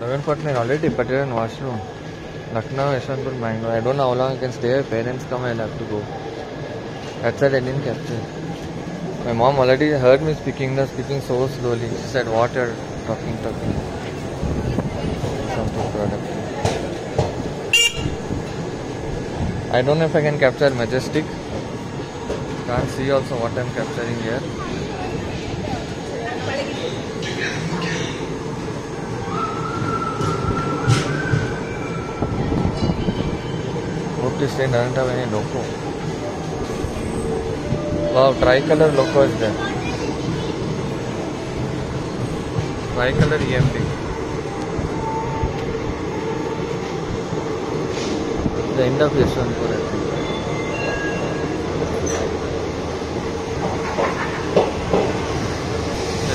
Ravenpatna already departed in washroom. Lucknow, Yeshwanthpur, Bangalore. I don't know how long I can stay here. Parents come, I'll have to go. That's why I didn't. My mom already heard me speaking, now speaking so slowly. She said, you're talking, talking. Something productive. I don't know if I can capture majestic. Can't see also what I'm capturing here. This train doesn't have any loco. Wow, tricolor loco is there. Tricolor EMP. The end of Yeshwanthpur, I think.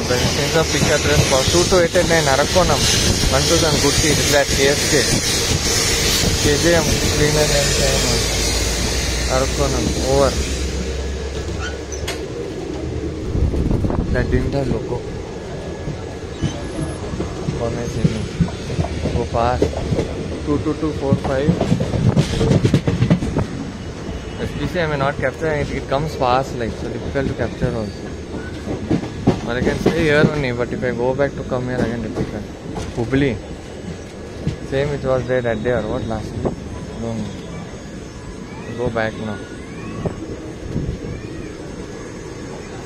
Benefits of pick address for 2289 Arakonam, 1000 Gutti, it is at KSK. KJM, 3997 Arakonam, over. That didn't have loco. For my signal. Go 22245. SPC I may not capture it, it comes fast like so difficult to capture also. But I can stay here only but if I go back to come here again difficult. Hubli. Same it was there that day or what last week? Go back now.